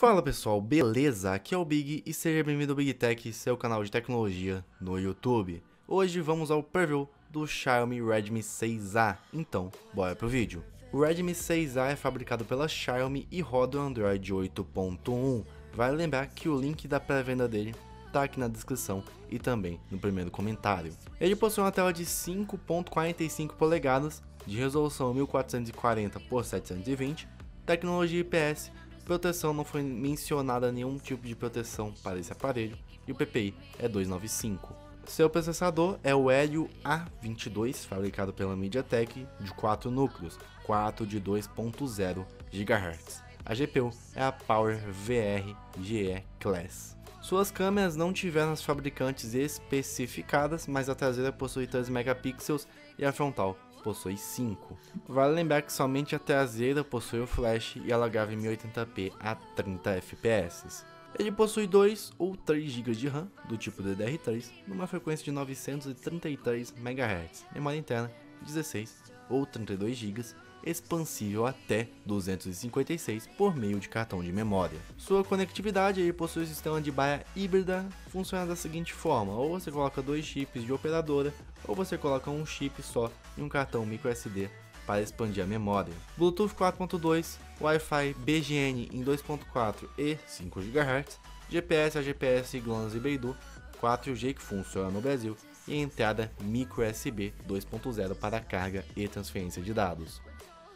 Fala pessoal, beleza? Aqui é o Big e seja bem-vindo ao Big Tech, seu canal de tecnologia no YouTube. Hoje vamos ao preview do Xiaomi Redmi 6A, então bora pro vídeo. O Redmi 6A é fabricado pela Xiaomi e roda o Android 8.1. Vale lembrar que o link da pré-venda dele tá aqui na descrição e também no primeiro comentário. Ele possui uma tela de 5.45 polegadas, de resolução 1440 x 720, tecnologia IPS Proteção não foi mencionada nenhum tipo de proteção para esse aparelho e o PPI é 295. Seu processador é o Helio A22, fabricado pela MediaTek, de 4 núcleos, 4 de 2.0 GHz. A GPU é a Power VR GE Class. Suas câmeras não tiveram as fabricantes especificadas, mas a traseira possui 3 megapixels e a frontal possui 5. Vale lembrar que somente a traseira possui o flash e ela grava em 1080p a 30 fps. Ele possui 2 ou 3 GB de RAM, do tipo DDR3, numa frequência de 933 MHz, memória interna 16 ou 32 GB expansível até 256 por meio de cartão de memória. Sua conectividade possui um sistema de baia híbrida, funciona da seguinte forma: ou você coloca dois chips de operadora, ou você coloca um chip só e um cartão microSD para expandir a memória. Bluetooth 4.2, Wi-Fi BGN em 2.4 e 5 GHz, GPS a GPS GLONASS e Beidou, 4G que funciona no Brasil e entrada micro USB 2.0 para carga e transferência de dados.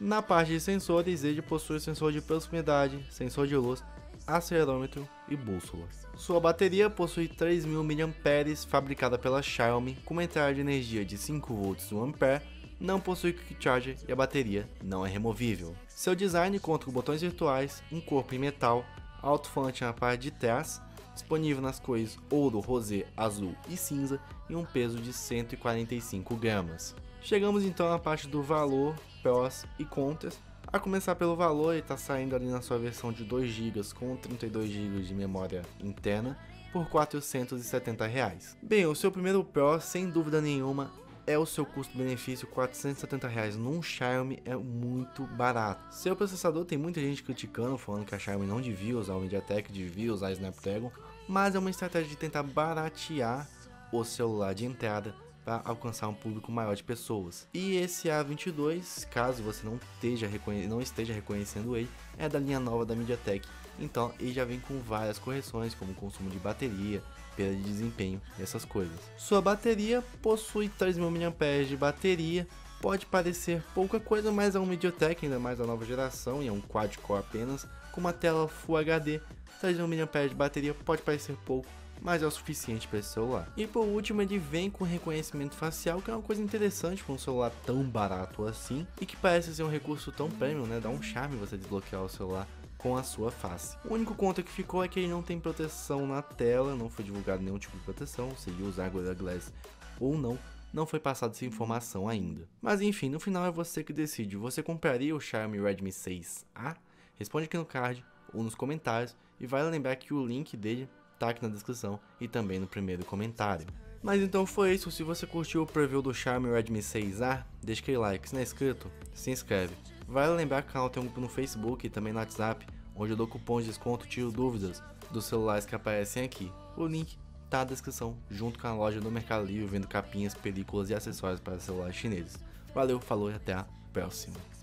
Na parte de sensores, ele possui sensor de proximidade, sensor de luz, acelerômetro e bússola. Sua bateria possui 3.000 mAh, fabricada pela Xiaomi, com uma entrada de energia de 5 volts 1 A, não possui quick charger e a bateria não é removível. Seu design conta com botões virtuais, um corpo em metal, alto-falante na parte de trás, disponível nas cores ouro, rosé, azul e cinza e um peso de 145 gramas. Chegamos então na parte do valor, prós e contras. A começar pelo valor, ele está saindo ali na sua versão de 2 GB com 32 GB de memória interna por 470 reais. Bem, o seu primeiro pró, sem dúvida nenhuma, é o seu custo-benefício, 470 reais num Xiaomi é muito barato. Seu processador tem muita gente criticando, falando que a Xiaomi não devia usar o MediaTek, devia usar Snapdragon, mas é uma estratégia de tentar baratear o celular de entrada para alcançar um público maior de pessoas. E esse A22, caso você não esteja, não esteja reconhecendo ele, é da linha nova da MediaTek. Então ele já vem com várias correções, como consumo de bateria, perda de desempenho e essas coisas. Sua bateria possui 3.000 mAh de bateria, pode parecer pouca coisa, mas é um MediaTek, ainda mais da nova geração, e é um quad-core apenas, com uma tela Full HD, 3.000 mAh de bateria pode parecer pouco, mas é o suficiente para esse celular. E por último, ele vem com reconhecimento facial, que é uma coisa interessante para um celular tão barato assim e que parece ser um recurso tão premium, né? Dá um charme você desbloquear o celular com a sua face. O único conta que ficou é que ele não tem proteção na tela, não foi divulgado nenhum tipo de proteção, se ele usar Gorilla Glass ou não, não foi passada essa informação ainda. Mas enfim, no final é você que decide. Você compraria o Xiaomi Redmi 6A? Responde aqui no card ou nos comentários e vale lembrar que o link dele tá aqui na descrição e também no primeiro comentário. Mas então foi isso, se você curtiu o preview do Xiaomi Redmi 6A, deixa aquele like, se não é inscrito, se inscreve. Vale lembrar que o canal tem um grupo no Facebook e também no WhatsApp, onde eu dou cupons de desconto tiro dúvidas dos celulares que aparecem aqui. O link tá na descrição, junto com a loja do Mercado Livre, vendo capinhas, películas e acessórios para celulares chineses. Valeu, falou e até a próxima.